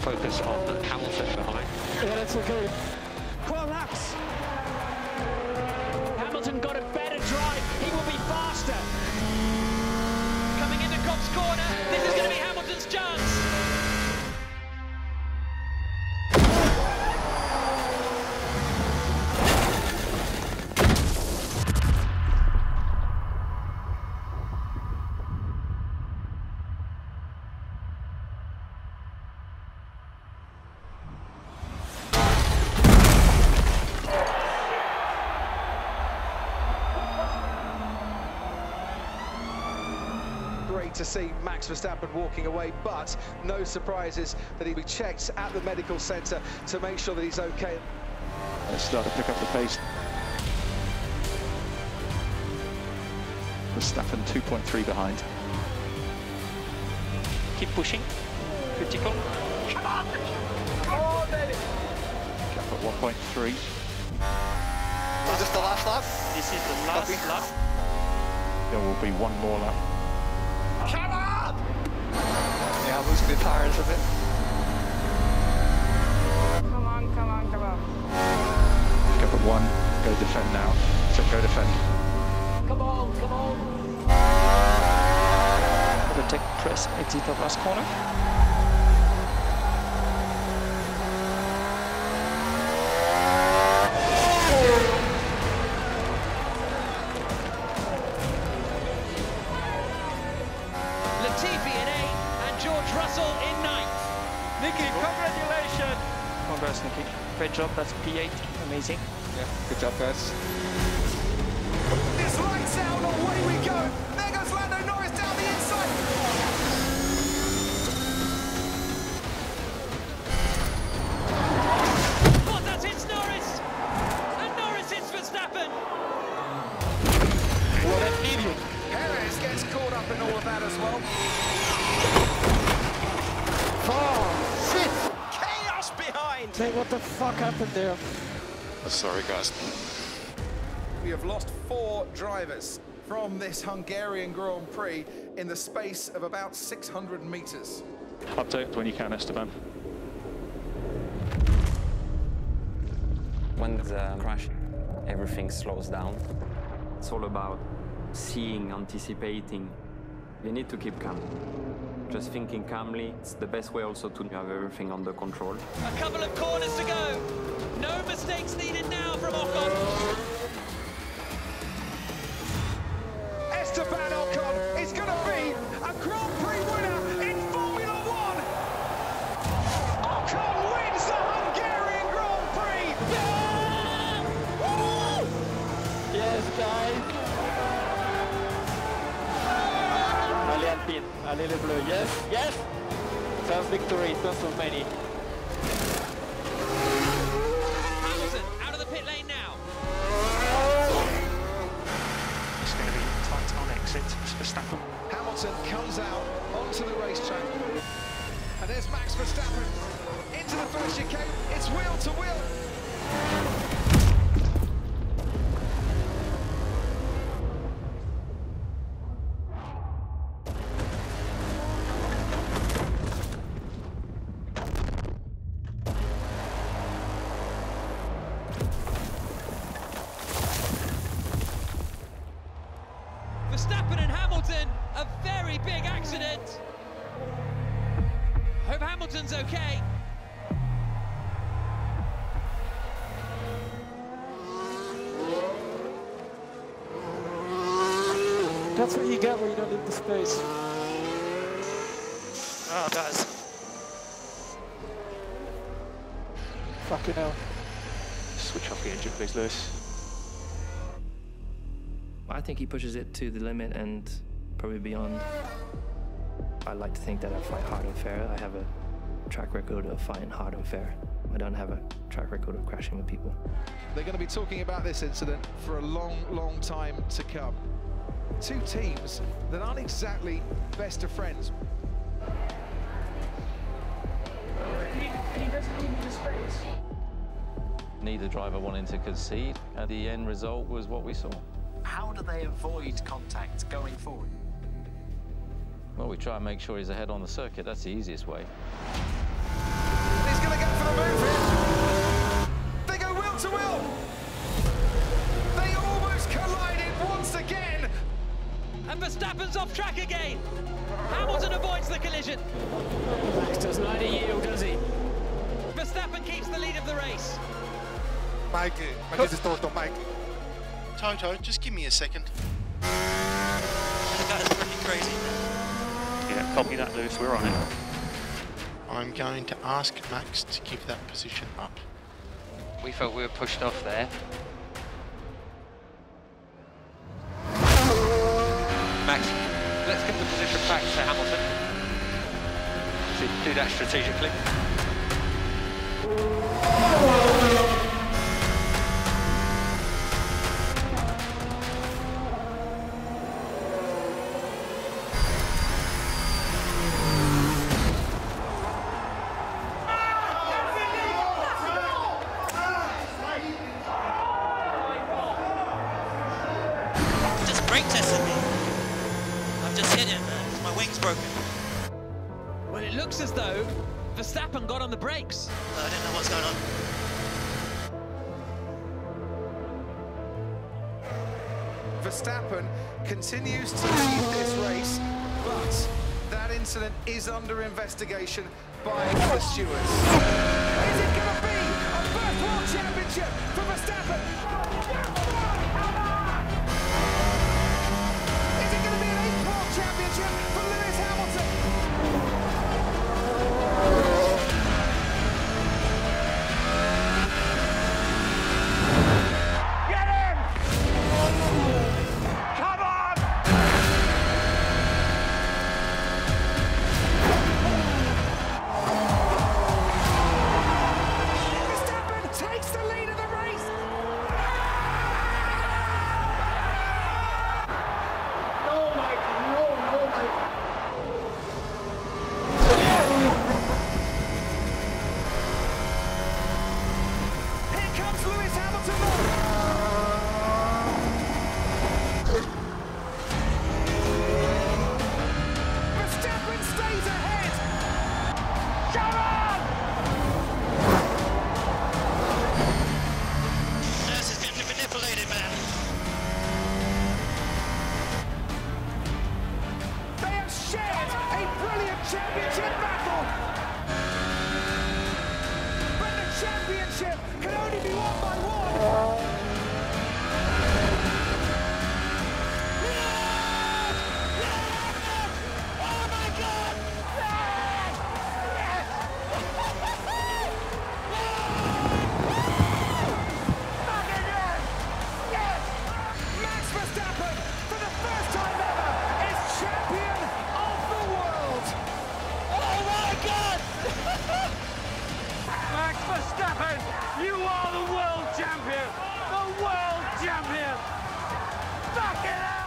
focus on Hamilton behind. Yeah, that's okay. Well, laps. Hamilton got a better drive. He will be faster. Coming into Copse corner. To see Max Verstappen walking away, but no surprises that he'll be checked at the medical centre to make sure that he's okay. Let's start to pick up the pace. Verstappen 2.3 behind. Keep pushing. Critical. Oh, Gap at 1.3. Is this the last lap? This is the last Copy. lap. There will be one more lap. Come on! Yeah, I'm losing the tires a bit. Come on, come on, come on. Gap at one. Go defend now. So go defend. Come on, come on. Overtake press exit of last corner. Russell in ninth. Nicky, congratulations. Congrats, Nicky. Great job. That's P8. Amazing. Yeah, good job, guys. It's lights out, away we go. The fuck happened there? Oh, sorry, guys. We have lost four drivers from this Hungarian Grand Prix in the space of about 600 metres. Update when you can, Esteban. When the crash, everything slows down. It's all about seeing, anticipating. You need to keep calm. Just thinking calmly, it's the best way also to have everything under control. A couple of corners to go. No mistakes needed now from Ocon. Alpine. Allez, les bleus. Yes, yes. First victory, first of many. Hamilton out of the pit lane now. It's going to be tight on exit. It's Verstappen. Hamilton comes out onto the racetrack. And there's Max Verstappen into the first chicane. It's wheel to wheel. That's what you get when you don't leave the space. Oh, guys. Fucking hell. Switch off the engine, please, Lewis. I think he pushes it to the limit and probably beyond. I like to think that I fight hard and fair. I have a track record of fighting hard and fair. I don't have a track record of crashing with people. They're going to be talking about this incident for a long, long time to come. Two teams that aren't exactly best of friends. Neither driver wanting to concede, and the end result was what we saw. How do they avoid contact going forward? Well, we try and make sure he's ahead on the circuit. That's the easiest way. for the move here. They go wheel to wheel. They almost collided once again. And Verstappen's off track again. Hamilton avoids the collision. Max doesn't like yield, does he? Verstappen keeps the lead of the race. Mike, Mike is distorto, Mike. Toto, just give me a second. that is pretty crazy. Yeah, copy that, Lewis. We're on it. I'm going to ask Max to give that position up. We felt we were pushed off there. Do that strategically. Looks as though Verstappen got on the brakes. I don't know what's going on. Verstappen continues to lead this race, but that incident is under investigation by the stewards. Is it going to be a first world championship championship Fuck it up!